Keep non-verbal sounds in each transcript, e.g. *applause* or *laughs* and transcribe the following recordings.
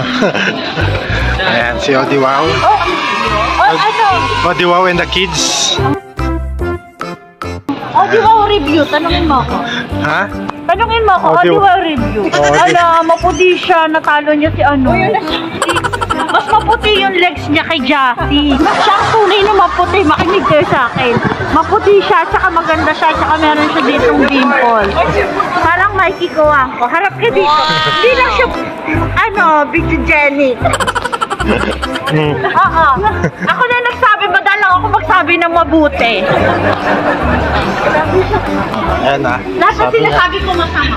*laughs* Ayan, si Odi Wow. Oh, ano? Odi Wow and the kids. Oh, di ba review? Tanungin mo ako. Ha? Tanungin mo ako, Oh, oh, ba review? Oh, Ano, maputi siya, natalo niya si ano. Mas maputi yung legs niya kay Jassy. Siya ang tunay na maputi, makinig kayo sa akin. Maputi siya, tsaka maganda siya, tsaka meron siya ditong dimple. Parang Mikey Kawang ko. Harap ka dito. Hindi lang siya, ano, bigogenic. Hmm. Oo. Ako na nagsabi, madalang ako magsabi ng mabuti. Ayan na. Lahat na Sabi niya. sinasabi ko masama.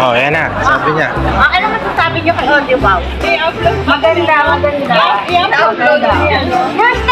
Oh, ayan na. Sabi niya. Ah, ano masasabi niyo kay Audio Wow? Maganda, maganda. Maganda. First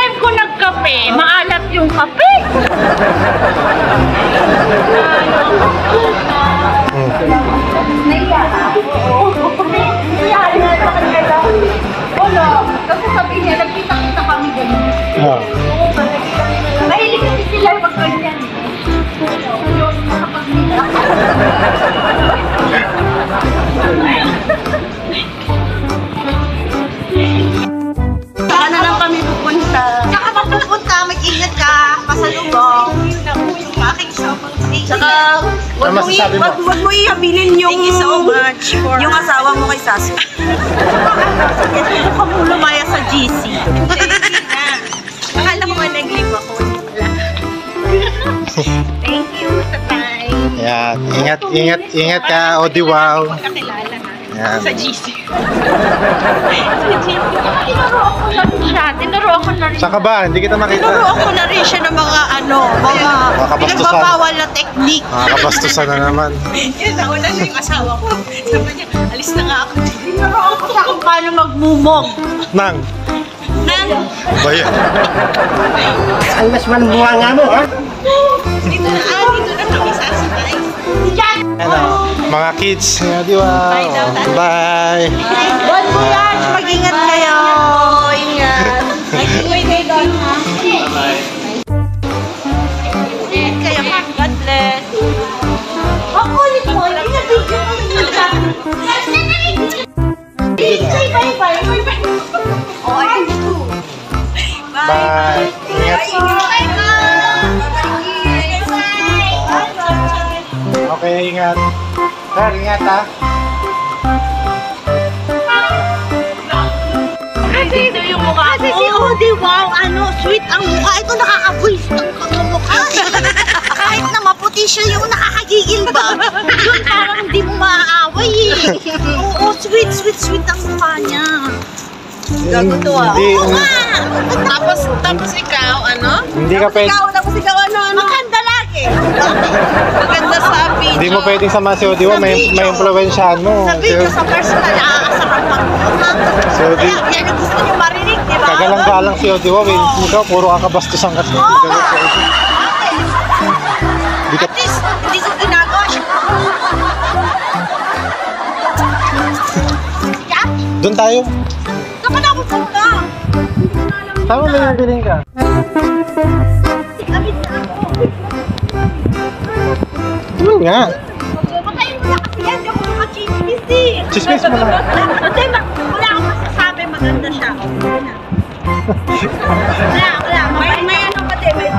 shopping Saka, wag mo, i- masasabi mo? wag, wag mo ihabilin yung... Thank you so much for... Yung asawa mo kay Sasu. Kasi mukhang mo lumaya sa GC. Akala ko nga nag-leave ako. Thank you sa time. Ayan. Ingat, ingat, ingat ka, Odi Wow. Kakilala na. Ayan. Sa GC. Ako na rin. Saan ka ba? Hindi kita makita. Tinuruan ko na rin siya ng mga ano, mga Mga kabastusan. pinagbabawal na technique. Mga kabastusan na naman. *laughs* Yun, nauna na yung asawa ko. Sabi niya, alis na nga ako. Tinuruan ko siya kung paano magmumog. Nang. Nang, Bayan. Alas man buha nga mo, ha? dito na, ah, dito na kami sasakay. Ano? Mga kids. Odi Wow. Bye daw, tatay. Bye. Bon voyage, mag-ingat kayo. Bye. Ingat. Ingat ka. Okay, ingat. Sir, ingat ha. Kasi ito yung mukha Kasi si Odi, wow, ano, sweet ang mukha. Ito nakaka-voice ng kamukha. Kahit na maputi siya yung nakakagigil ba? Yun parang hindi mo maaaway eh. *laughs* Oo, sweet, sweet, sweet ang mukha niya. Gago to ah. Hindi, Oo nga! Tapos, tapos ikaw, ano? hindi ka pwede. Ikaw, tapos ikaw, ano, ano? Maganda lagi. Maganda sa video. Hindi mo pwedeng sama si Odi. May, may impluensyahan mo. Sa video, sa personal, nakakasarap mukha. Si Odi, Kaya, yan ang gusto niyo marinig, di ba? kagalang-galang si Odi Wow. eh. Ikaw, puro kakabastusan. Oo ka- ka At least, hindi ko ginagawa siya. Doon tayo. Tama may nabiling ka. Sinabit na ako. Yun nga. Patayin mo na kasi yan, di ako makachismis eh. Chismis mo na. Hindi, wala akong masasabi, maganda siya. Wala, wala. May, may ano pa din, may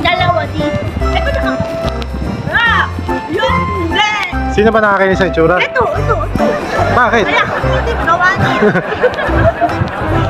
dalawa dito. Ba't ako? Ah, yung red. Sino ba nakakainis sa itsura? Ito, ito, ito. Bakit? Kaya, hindi gawa niya. *laughs*